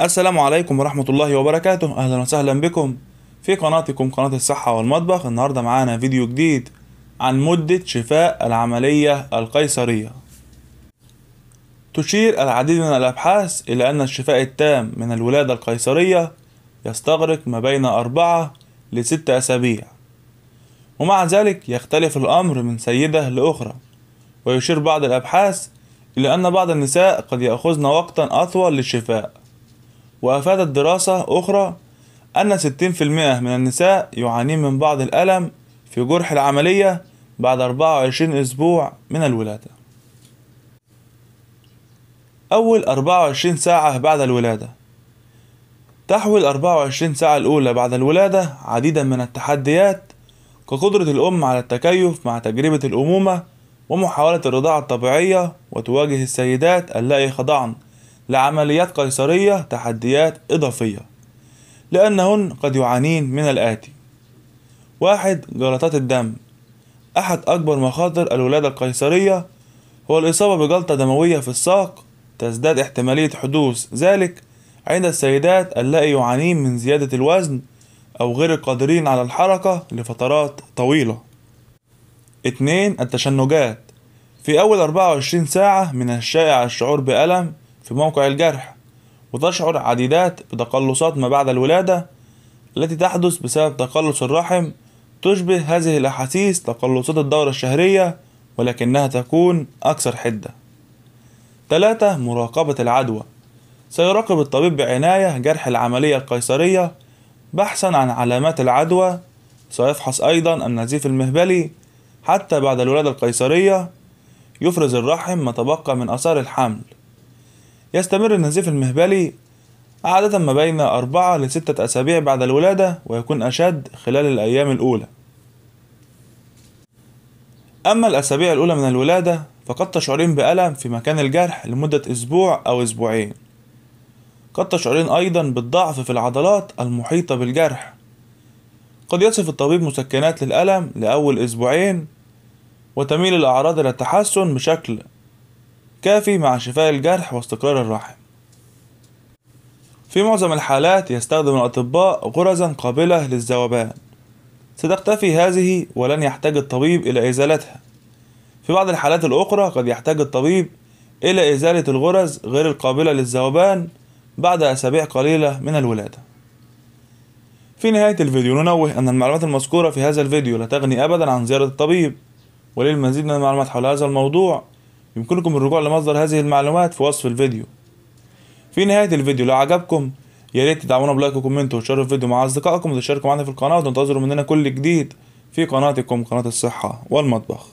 السلام عليكم ورحمة الله وبركاته. أهلا وسهلا بكم في قناتكم قناة الصحة والمطبخ. النهاردة معانا فيديو جديد عن مدة شفاء العملية القيصرية. تشير العديد من الأبحاث إلى أن الشفاء التام من الولادة القيصرية يستغرق ما بين أربعة لستة أسابيع. ومع ذلك يختلف الأمر من سيدة لأخرى. ويشير بعض الأبحاث إلى أن بعض النساء قد يأخذن وقتا أطول للشفاء. وأفادت دراسة أخرى أن 60% من النساء يعانين من بعض الألم في جرح العملية بعد 24 أسبوع من الولادة. أول 24 ساعة بعد الولادة. تحوي ال 24 ساعة الأولى بعد الولادة عديدا من التحديات كقدرة الأم على التكيف مع تجربة الأمومة ومحاولة الرضاعة الطبيعية وتواجه السيدات اللائي خضعن لعمليات قيصرية تحديات إضافية لأنهن قد يعانين من الآتي. واحد جلطات الدم. أحد أكبر مخاطر الولادة القيصرية هو الإصابة بجلطة دموية في الساق. تزداد احتمالية حدوث ذلك عند السيدات اللائي يعانين من زيادة الوزن أو غير القادرين على الحركة لفترات طويلة. اتنين التشنجات. في أول 24 ساعة من الشائع الشعور بألم في موقع الجرح وتشعر عديدات بتقلصات ما بعد الولادة التي تحدث بسبب تقلص الرحم تشبه هذه الأحاسيس تقلصات الدورة الشهرية ولكنها تكون أكثر حدة. ثلاثة مراقبة العدوى. سيراقب الطبيب بعناية جرح العملية القيصرية بحثا عن علامات العدوى. سيفحص أيضا النزيف المهبلي حتى بعد الولادة القيصرية. يفرز الرحم ما تبقى من آثار الحمل. يستمر النزيف المهبلي عادة ما بين أربعة لستة أسابيع بعد الولادة ويكون أشد خلال الأيام الأولى. أما الأسابيع الأولى من الولادة فقد تشعرين بألم في مكان الجرح لمدة أسبوع أو أسبوعين. قد تشعرين أيضا بالضعف في العضلات المحيطة بالجرح. قد يصف الطبيب مسكنات للألم لأول أسبوعين وتميل الأعراض إلى التحسن بشكل كافي مع شفاء الجرح واستقرار الرحم في معظم الحالات يستخدم الأطباء غرزا قابلة للذوبان. ستختفي هذه ولن يحتاج الطبيب إلى إزالتها. في بعض الحالات الأخرى قد يحتاج الطبيب إلى إزالة الغرز غير القابلة للذوبان بعد أسابيع قليلة من الولادة. في نهاية الفيديو ننوه أن المعلومات المذكورة في هذا الفيديو لا تغني أبدا عن زيارة الطبيب وللمزيد من المعلومات حول هذا الموضوع يمكنكم الرجوع لمصدر هذه المعلومات في وصف الفيديو. في نهاية الفيديو لو عجبكم يا ريت تدعمونا ب like و comment وتشاركوا الفيديو مع أصدقائكم وتشاركوا معنا في القناة وتنتظروا مننا كل جديد في قناتكم قناة الصحة والمطبخ.